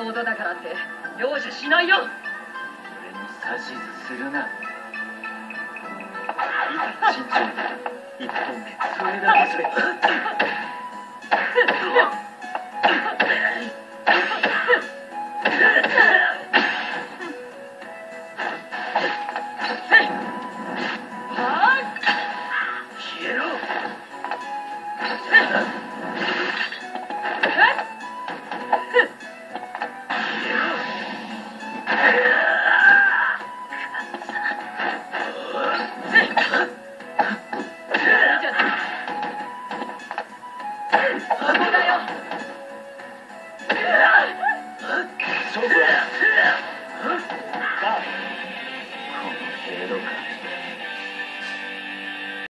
弟だからってしないよ。俺指図するな。一本それだけすべ消えろこの程度か